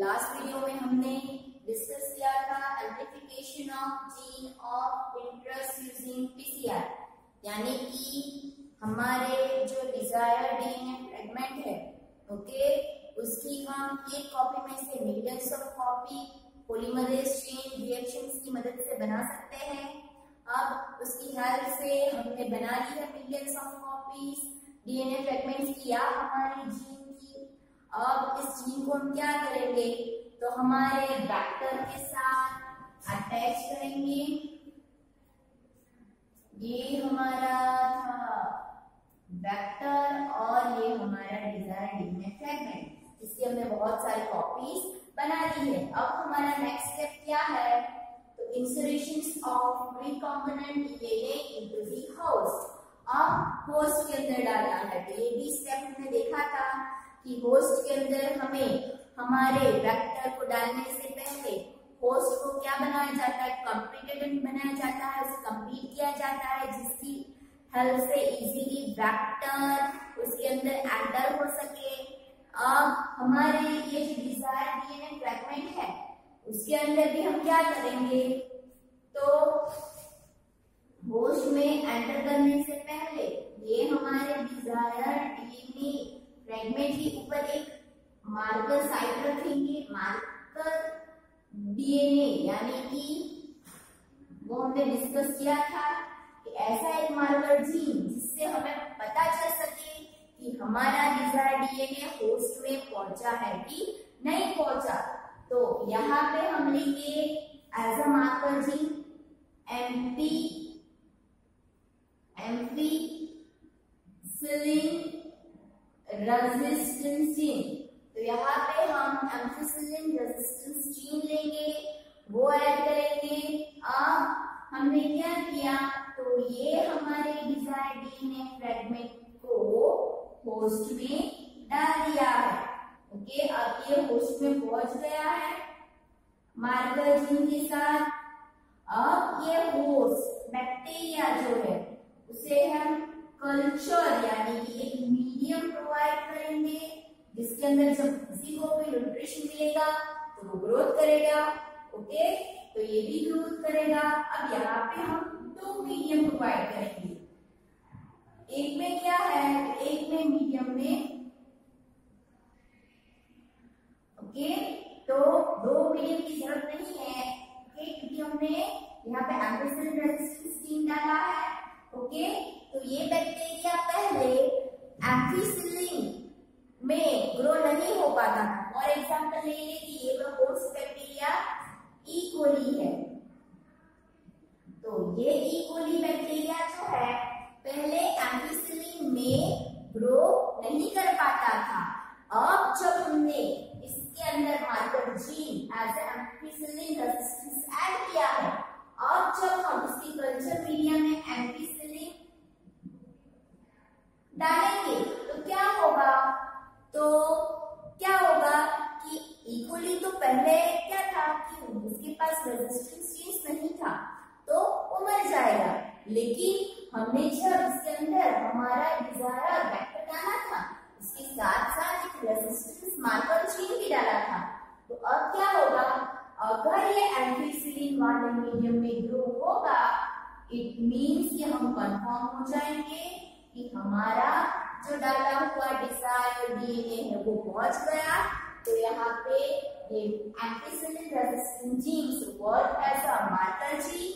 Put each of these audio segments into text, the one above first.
Last video में हमने discuss किया था amplification of gene of interest using PCR यानी कि हमारे जो डिज़ायर डीएनए फ्रेगमेंट है ओके उसकी हम एक कॉपी में से millions of copy polymerase chain reactions की मदद से बना सकते हैं। अब उसकी हेल्प से हमने बना ली है millions of copies DNA fragments की। या हमारी जीन अब इस जीन को हम क्या करेंगे? तो हमारे वेक्टर के साथ अटैच करेंगे। ये हमारा था वेक्टर और ये हमारा डिज़ायर डीएनए फ्रेगमेंट इसकी हमने बहुत सारी कॉपीज बना ली है। अब हमारा नेक्स्ट स्टेप क्या है? तो insertion of recombinant DNA into the host अब होस्ट के अंदर डालना है। तो ये भी स्टेप हमने देखा था। कि होस्ट के अंदर हमें हमारे वेक्टर को डालने से पहले होस्ट को क्या बनाया जाता है? कंप्लीटेड बनाया जाता है, उसे कंप्लीट किया जाता है, जिसकी हेल्प से इजीली वेक्टर उसके अंदर एंटर हो सके। अब हमारे ये डिज़ायर डीएनए फ्रैगमेंट है, उसके अंदर भी हम क्या करेंगे? तो मार्कर साइड रखेंगे मार्कर डीएनए यानी कि वो हमने डिस्कस किया था कि ऐसा एक मार्कर जीन जिससे हमें पता चल सके कि हमारा डिज़ायर डीएनए होस्ट में पहुँचा है कि नहीं पहुँचा। तो यहाँ पे हम लेंगे as a marker gene amp ampicillin resistance gene तो यहाँ पे हम एम्फिसिलिन रेजिस्टेंस जीन लेंगे, वो ऐड करेंगे। अब हमने क्या किया? तो ये हमारे डिज़ायर डीएनए फ्रेगमेंट को होस्ट में डाल दिया है। ओके अब ये होस्ट में पहुँच गया है मार्कर जीन के साथ। अब ये होस्ट बैक्टीरिया जो है, उसे हम कल्चर यानी कि एक जिसके अंदर जब किसी को भी न्यूट्रिशन मिलेगा तो वो ग्रोथ करेगा ओके तो ये भी ग्रोथ करेगा। अब यहाँ पे हम दो मीडियम प्रोवाइड करेंगे। एक में क्या है? एक में मीडियम में ओके तो दो मीडियम की ज़रूरत नहीं है ओके क्योंकि हमने यहाँ पे एम्पिसिलिन रेजिस्टेंस जीन डाला है ओके तो ये बैक्टीरिया पहले एम्फिसिलिन में ग्रो नहीं हो पाता था फॉर एग्ज़ाम्पल ले ले कि ये होस्ट बैक्टीरिया इकोली है तो ये इकोली बैक्टीरिया जो है पहले एम्फिसिलिन में ग्रो नहीं कर पाता था अब जब हमने इसके अंदर marker gene as ampicillin resistance add किया है अब जब हम इसकी कल्चर मीडिया में एम्फिसिलिन डालेंगे तो क्या होगा तो क्या होगा कि इक्वली तो पहले क्या था कि उसके पास रेजिस्टेंस चेंज नहीं था तो वो मर जाएगा। लेकिन हमने जब इसके अंदर हमारा डिज़ायर वेक्टर डाला था। इसके साथ साथ एक रेजिस्टेंस मार्कर चेन भी डाला था। तो अब क्या होगा? अगर ये एंटीसिलिन वाले मीडियम में ग्रो होगा इट मींस कि हम कंफर्म हो जाएँगे कि हमारा जो डाला हुआ डिज़ायर डीएनए है वो पहुँच गया। तो यहाँ पे ये ampicillin resistant genes as a marker gene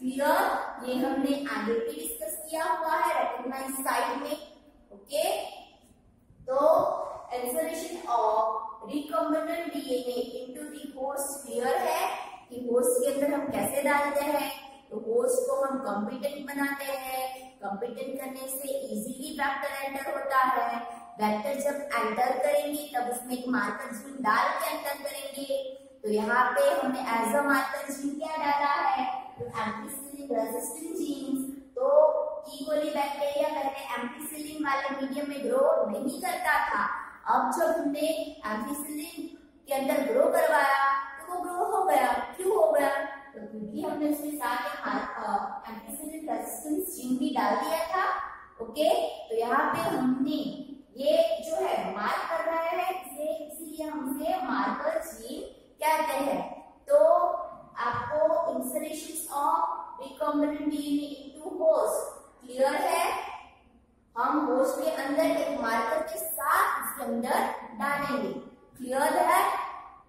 clear ये हमने आगे भी डिस्कस किया हुआ है रिकॉग्नाइज साइड में ओके तो insertion of recombinant DNA into the host clear है कि होस्ट के अंदर हम कैसे डालते हैं? तो होस्ट को हम कॉम्पिटेंट बनाते हैं। कॉम्पिटेंट करने से इजीली वेक्टर एंटर होता है। वेक्टर जब एंटर करेंगे, तब उसमें एक मार्कर जीन डाल के एंटर करेंगे। तो यहाँ पे हमने एज अ मार्कर जीन क्या डाला है? तो एम्पिसिलिन रेजिस्टेंट जीन्स तो इकोली बैक्टीरिया पहले एम्पिसिलिन वाले मीडियम में ग्रो नहीं करता था। अब जब हमने एम्पिसिलिन के अंदर ग्रो करवाया तो वो ग्रो हो गया। क्यों हो गया? तो क्योंकि हमने उसके साथ एक एम्पिसिलिन रेजिस्टेंस जीन भी डाल दिया था। ओके तो यहाँ पे हमने ये जो है मार्क कर रहा है, इसे, इसलिए हमसे मार्कर जीन कहते हैं। तो आपको insertion of recombinant DNA into host clear है। हम होस्ट के अंदर एक मार्कर के साथ इसके अंदर डालेंगे। क्लियर है।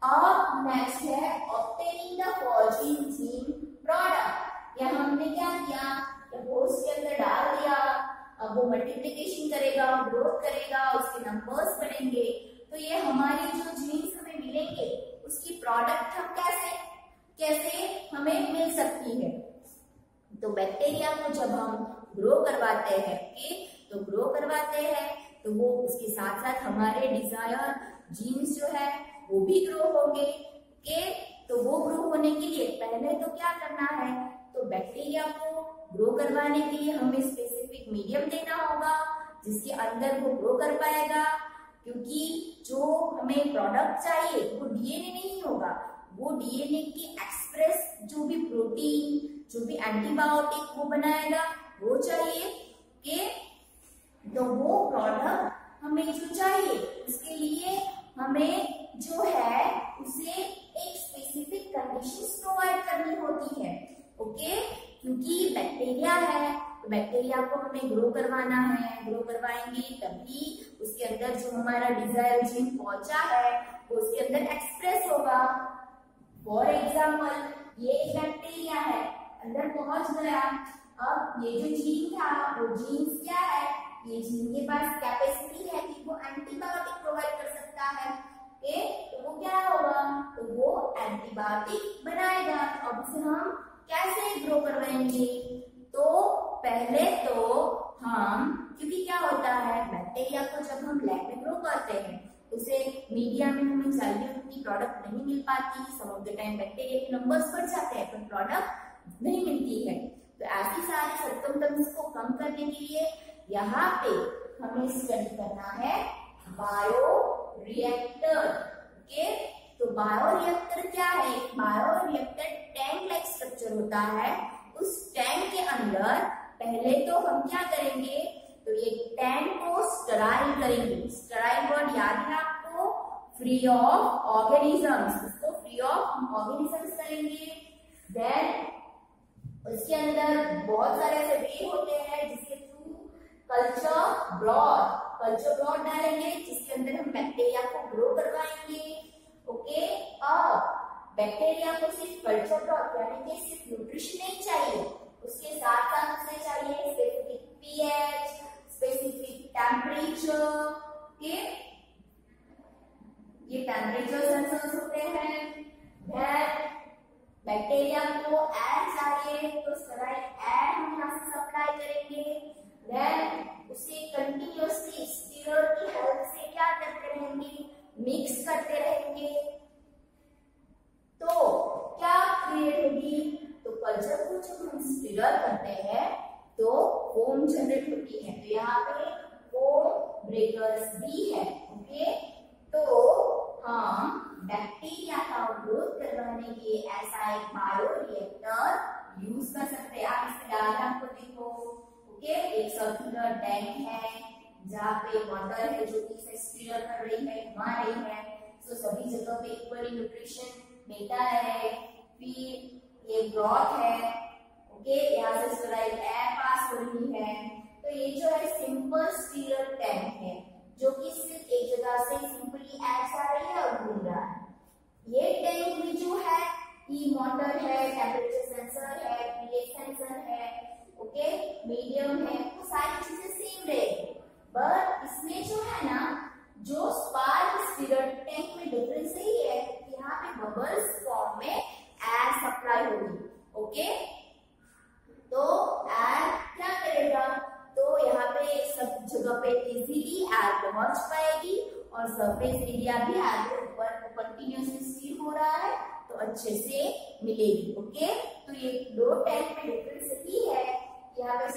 अब नेक्स्ट है obtaining the foreign gene product या हमने क्या किया होस्ट के अंदर डाल दिया अब वो मल्टीप्लीकेशन करेगा ग्रोथ करेगा, उसके नंबर्स बढ़ेंगे। तो ये हमारी जो जीन्स हमें मिलेंगे, उसकी प्रोडक्ट हम कैसे कैसे हमें मिल सकती है? तो बैक्टीरिया को जब हम ग्रो करवाते हैं ओके तो ग्रो करवाते हैं तो वो उसके साथ साथ हमारे डिज़ायर जीन्स जो है, वो भी ग्रो होंगे के तो वो ग्रो होने के लिए पहले तो क्या करना है? तो बैक्टीरिया को ग्रो करवाने के लिए हमें स्पेसिफिक मीडियम देना होगा, जिसके अंदर वो ग्रो कर पाएगा, क्योंकि जो हमें प्रोडक्ट चाहिए, वो डीएनए नहीं होगा। वो डीएनए की एक्सप्रेस जो भी प्रोटीन जो भी एंटीबायोटिक वो बनाएगा, वो चाहिए कि तो वो प्रोडक्ट हमें जो चाहिए। इसके लिए हमें जो है, उसे एक स्पेसिफिक कंडीशन प्रोवाइड करनी होती है। ओके क्योंकि बैक्टीरिया है बैक्टीरिया को हमें ग्रो करवाना है ग्रो करवाएँगे, तभी उसके अंदर जो हमारा डिज़ायर जीन पहुँचा है, वो उसके अंदर एक्सप्रेस होगा। फॉर एग्ज़ाम्पल ये बैक्टीरिया है, अंदर पहुँच गया। अब ये जो जीन था, वो जीन क्या है? ये जीन के पास कैपेसिटी है कि वो एंटीबायोटिक प्रोवाइड कर सकता है। ओके तो वो क्या होगा? तो वो एंटीबायोटिक बनाएगा। तो अब से हम कैसे ग्रो करवाएँगे? पहले तो हम, क्योंकि क्या होता है बैक्टीरिया को जब हम लैब में ग्रो करते हैं, उसे मीडिया में हमें चाहिए उतनी प्रोडक्ट नहीं मिल पाती some of the time bacteria के नंबर्स बढ़ जाते हैं पर प्रोडक्ट नहीं मिलती है। तो ऐसी सारी सर्कमटम्स को कम करने के लिए यहाँ पे हमें स्टडी करना है बायो रिएक्टर ओके तो बायो रिएक्टर क्या है? Bioreactor tank like structure होता है। उस टैंक के अंदर पहले तो हम क्या करेंगे? तो ये टैंक को स्टराइल करेंगे। स्टराइल वर्ड याद है आपको? फ्री ऑफ़ ऑर्गेनिजम्स इसको फ्री ऑफ़ ऑर्गेनिजम्स करेंगे। देन उसके अंदर बहुत सारे ऐसे वे होते हैं, जिसके through culture broth culture broth डालेंगे, जिसके अंदर हम बैक्टीरिया को ग्रो करवाएँगे। ओके अब बैक्टीरिया को सिर्फ़ कल्चर ब्रॉड यानी कि सिर्फ़ ऐसा एक बायो रिएक्टर यूज़ कर सकते हैं। आप इस डायग्राम को देखो ओके एक सर्कुलर टैंक है, जहाँ पे वाटर है जो कि इसे स्टीयर कर रही है, घुमा रही है। तो सभी जगह पे इक्वली न्यूट्रिशन मिलता है फिर ये ब्रॉथ है ओके यहाँ से स्टराइल एयर पास हो रही है। तो ये जो है सिंपल स्टीयर टैंक है, जो कि सिर्फ़ एक जगह से सिंपली एड्स आ रही है और घूम रहा है। ये टैंक में है मोटर है टेम्परेचर सेंसर है पीएच सेंसर है ओके मीडियम है, वो सारी चीज़ें सेम रहे बट इसमें जो है ना, जो स्पार्क स्पिरिट टैंक में डिफरेंस यही है कि यहाँ पे बबल्स फॉर्म में एयर सप्लाई होगी ओके तो एयर क्या करेगा तो यहाँ पे सब जगह पे इजीली एयर पहुँच पाएगी और सरफेस एरिया भी आगे ऊपर कंटिन्यूसली स्टील हो रहा है तो अच्छे से मिलेगी ओके तो ये दो टैंक में डिफरेंस ही है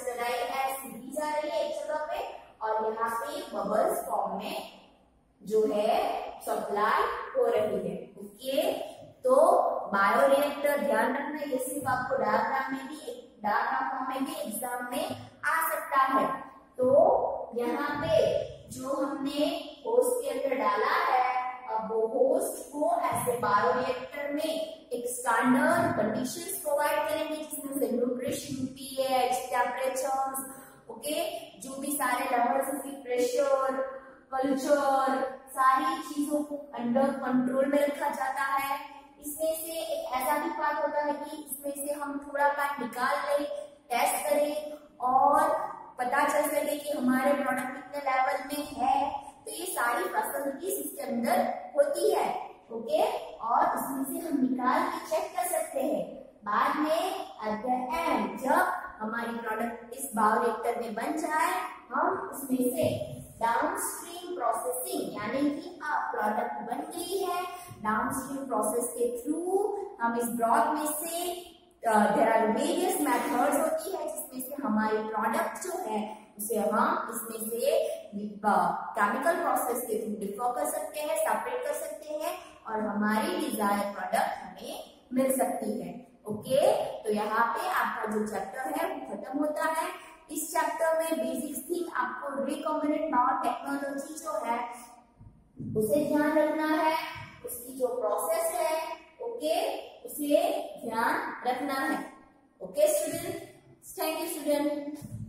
यहाँ पे सीधी जा रही है एक जगह पे, और यहाँ पे बबल्स फॉर्म में जो है सप्लाई हो रही है। ओके? तो बायोरिएक्टर ध्यान रखना, ये सिर्फ़ आपको डायग्राम में भी डायग्राम फॉर्म में भी एग्ज़ाम में आ सकता है। तो यहाँ पे जो हमने होस्ट के अंदर डाला है, अब वो होस्ट को ऐसे बायोरिएक्टर में एक स्टैंडर्ड कंडीशंस प्रोवाइड करेंगे, जिसमें से न्यूट्रिशन पीएच टेम्परेचर्स ओके जो भी सारे levels की प्रेशर कल्चर सारी चीज़ों को अंडर कंट्रोल में रखा जाता है। इसमें से एक ऐसा भी पार्ट होता है कि इसमें से हम थोड़ा पार्ट निकाल लें टेस्ट करें और पता चल सके कि हमारे प्रोडक्ट कितने लेवल में है तो ये सारी फैसिलिटीज़ इसके अंदर होती है ओके और इसमें से हम निकाल के चेक कर सकते हैं बाद में एट द एंड जब हमारी प्रोडक्ट इस बायोरिएक्टर में बन जाए हम उसमें से डाउनस्ट्रीम प्रोसेसिंग यानी कि आप प्रोडक्ट बन गई है। डाउनस्ट्रीम प्रोसेस के थ्रू हम इस ब्रॉड में से देर आर वेरियस मेथड्स होती है जिसमें से हमारी प्रोडक्ट जो है, उसे हम इसमें से केमिकल प्रोसेस के थ्रू डिफर कर सकते हैं सेपरेट कर सकते हैं और हमारी डिज़ायर प्रोडक्ट हमें मिल सकती है। Okay okay? तो यहाँ पे आपका जो चैप्टर है वो खत्म होता है। इस चैप्टर में बेसिक थिंग आपको रिकॉम्बिनेंट पावर टेक्नोलॉजी जो है, उसे ध्यान रखना है। उसकी जो प्रोसेस है ओके उसे ध्यान रखना है। Okay student thank you student